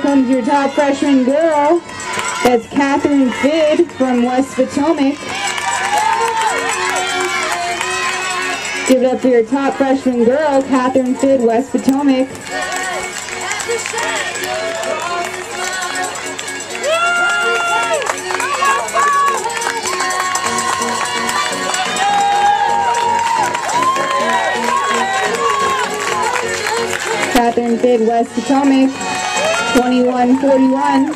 here comes your top freshman girl. That's Catherine Fid from West Potomac. Give it up for your top freshman girl, Catherine Fid, West Potomac. Catherine Fid, West Potomac, 2141.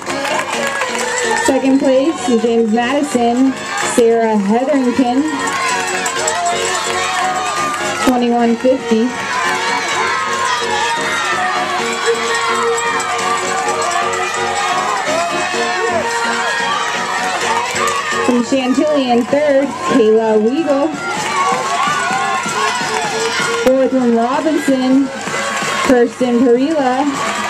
Second place, James Madison, Sarah Hetherington, 2150. From Chantilly in third, Kayla Weigel. Fourth from Robinson, Kirsten Perila,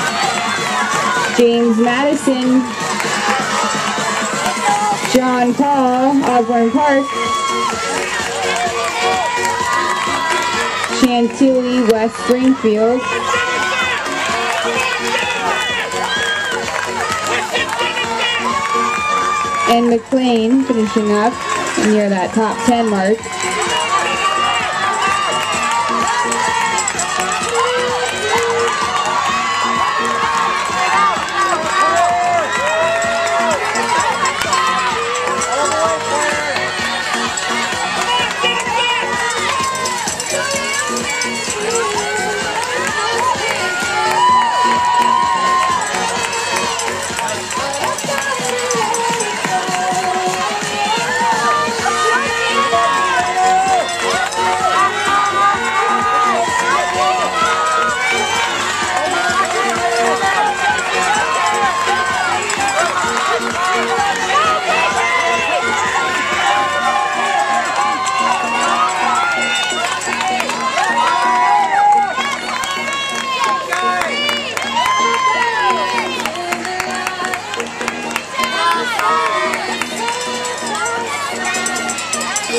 James Madison, John Paul, Osborne Park, Chantilly, West Springfield, and McLean finishing up near that top 10 mark.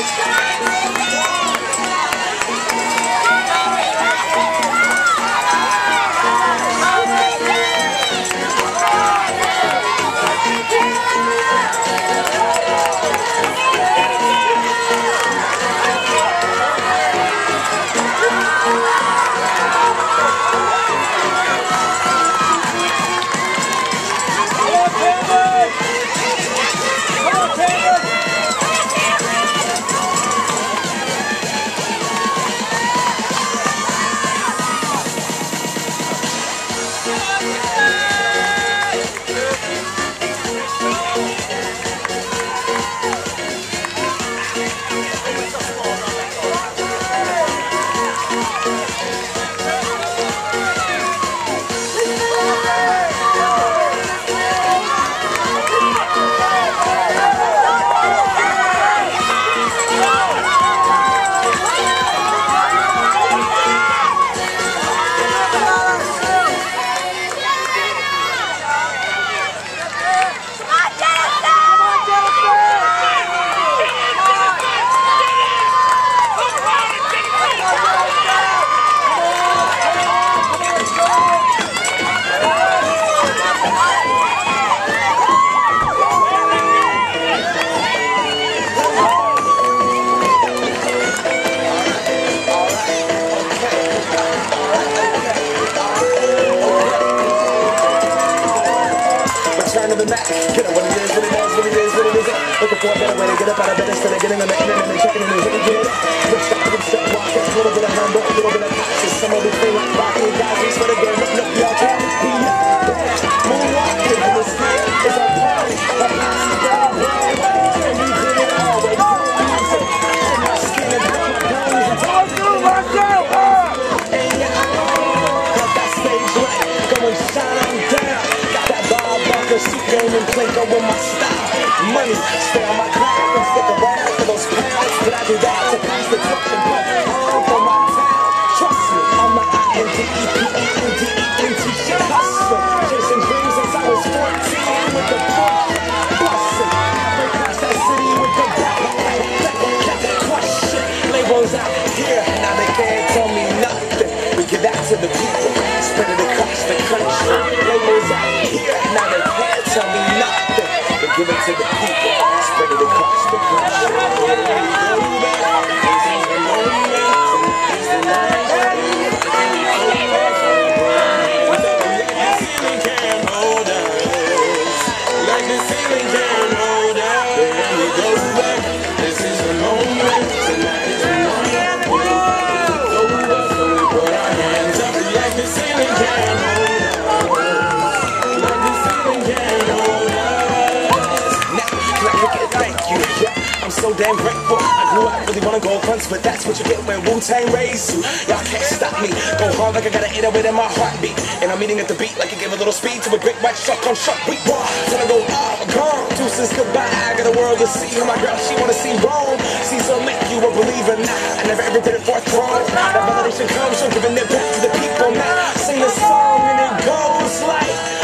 Return to Get up what it is, what it is, what it is, what it is. Looking for a better way to get up out of bed instead of getting on the internet and checking in and hitting it. Let's stop and step walk. A little bit of humble, a little bit of game and Plinko with my style. Money, stay on my craft and stick around for those pounds. But I do that to pass the torch and put damn grateful. I grew up really wanna go fronts, but that's what you get when Wu Tang raised you. Y'all can't stop me. Go hard like I got an 808 in my heartbeat. And I'm eating at the beat like I give a little speed to a big white truck on truck. We walk till I go off, gone. Deuces goodbye. I got a world to see. My girl, she wanna see Rome. Caesar make you a believer now. I never ever did it for a throne. That validation comes from giving it back to the people now. Sing the song and it goes like,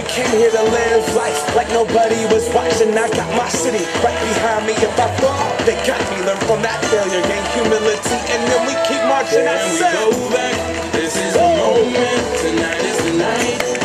We came here to live life like nobody was watching. I got my city right behind me. If I fall, they got me. Learn from that failure, gain humility, and then we keep marching. And we go back. This is the moment. Tonight is the night.